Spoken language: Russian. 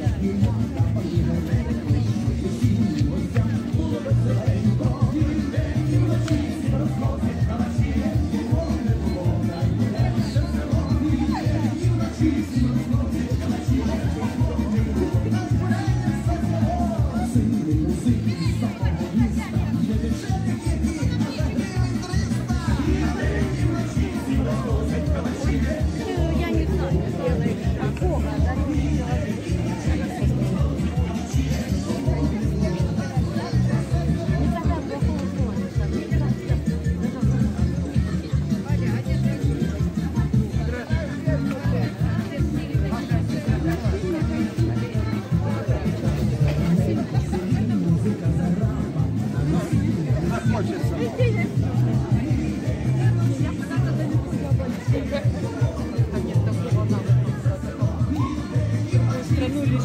Yeah. Страну лишь